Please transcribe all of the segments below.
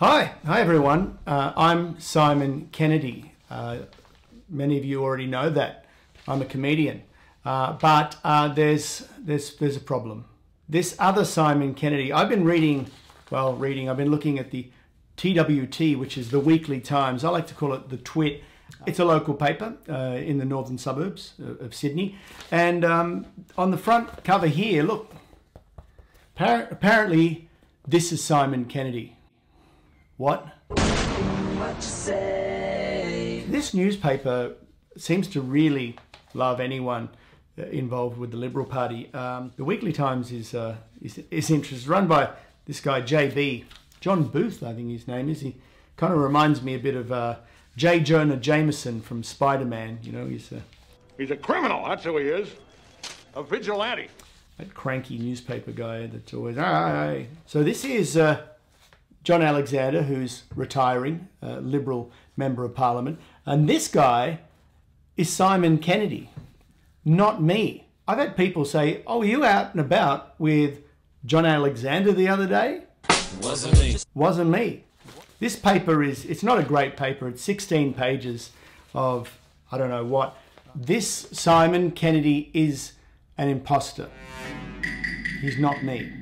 Hi, hi everyone. Uh, I'm Simon Kennedy. Uh, many of you already know that I'm a comedian, uh, but uh, there's there's there's a problem. This other Simon Kennedy, I've been reading, well, reading. I've been looking at the TWT, which is the Weekly Times. I like to call it the Twit. It's a local paper uh, in the northern suburbs of Sydney, and um, on the front cover here, look. Apparently, this is Simon Kennedy. What? what this newspaper seems to really love anyone uh, involved with the Liberal Party. Um, the Weekly Times is, uh, is, is interesting. run by this guy, JB. John Booth, I think his name is. He kind of reminds me a bit of uh, J. Jonah Jameson from Spider-Man. You know, he's a... He's a criminal, that's who he is. A vigilante. That cranky newspaper guy that's always... Ah, so this is... Uh, John Alexander, who's retiring, a Liberal Member of Parliament. And this guy is Simon Kennedy, not me. I've had people say, Oh, were you out and about with John Alexander the other day? Wasn't me. Wasn't me. This paper is, it's not a great paper. It's 16 pages of, I don't know what. This Simon Kennedy is an imposter. He's not me.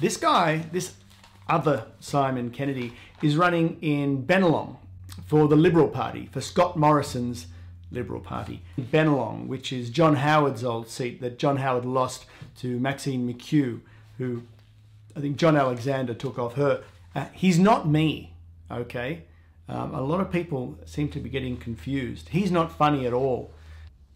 This guy, this other Simon Kennedy, is running in Bennelong for the Liberal Party, for Scott Morrison's Liberal Party. Bennelong, which is John Howard's old seat that John Howard lost to Maxine McKew, who I think John Alexander took off her. Uh, he's not me, okay? Um, a lot of people seem to be getting confused. He's not funny at all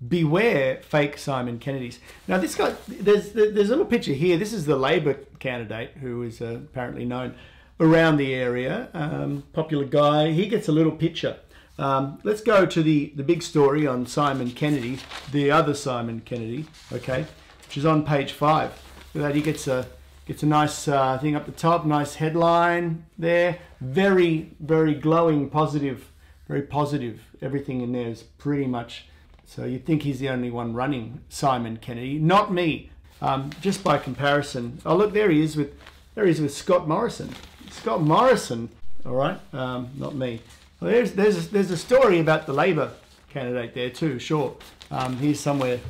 beware fake Simon Kennedys. Now this guy, there's there's a little picture here. This is the Labor candidate who is uh, apparently known around the area, um, popular guy. He gets a little picture. Um, let's go to the the big story on Simon Kennedy, the other Simon Kennedy, okay, which is on page five. With that, he gets a gets a nice uh, thing up the top, nice headline there. Very very glowing, positive, very positive. Everything in there is pretty much so you'd think he's the only one running Simon Kennedy, not me. Um, just by comparison. Oh look, there he is with there he is with Scott Morrison. Scott Morrison, all right, um, not me. Well, there's there's a, there's a story about the Labor candidate there too. Sure, um, he's somewhere.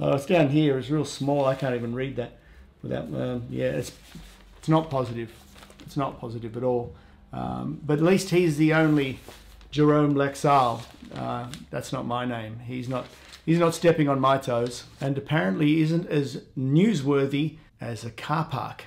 Oh, it's down here. It's real small. I can't even read that without. Um, yeah, it's it's not positive. It's not positive at all. Um, but at least he's the only Jerome Laxale. Uh, that's not my name. He's not. He's not stepping on my toes, and apparently isn't as newsworthy as a car park.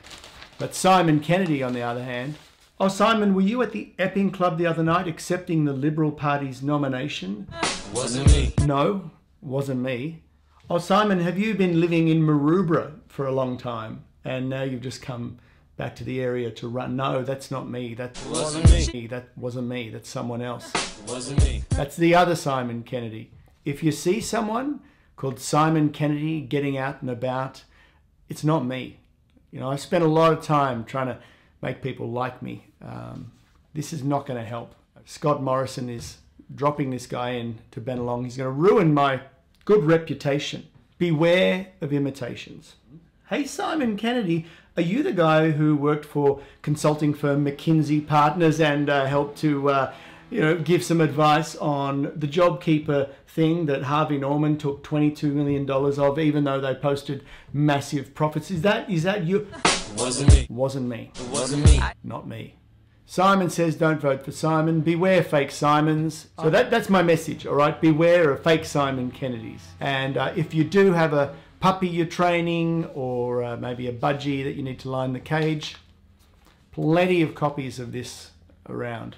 But Simon Kennedy, on the other hand, oh Simon, were you at the Epping Club the other night accepting the Liberal Party's nomination? Wasn't me. No, wasn't me. Oh Simon, have you been living in Maroubra for a long time, and now you've just come back to the area to run. No, that's not me. That wasn't me. That wasn't me. That's someone else. Wasn't me. That's the other Simon Kennedy. If you see someone called Simon Kennedy getting out and about, it's not me. You know, I spent a lot of time trying to make people like me. Um, this is not going to help. Scott Morrison is dropping this guy in to Bennelong. He's going to ruin my good reputation. Beware of imitations. Hey, Simon Kennedy, are you the guy who worked for consulting firm McKinsey Partners and uh, helped to, uh, you know, give some advice on the JobKeeper thing that Harvey Norman took $22 million of, even though they posted massive profits? Is that is that you? Wasn't me. Wasn't me. It wasn't me. Not me. Simon says don't vote for Simon. Beware fake Simons. So that, that's my message, all right? Beware of fake Simon Kennedys. And uh, if you do have a puppy you're training or uh, maybe a budgie that you need to line the cage. Plenty of copies of this around.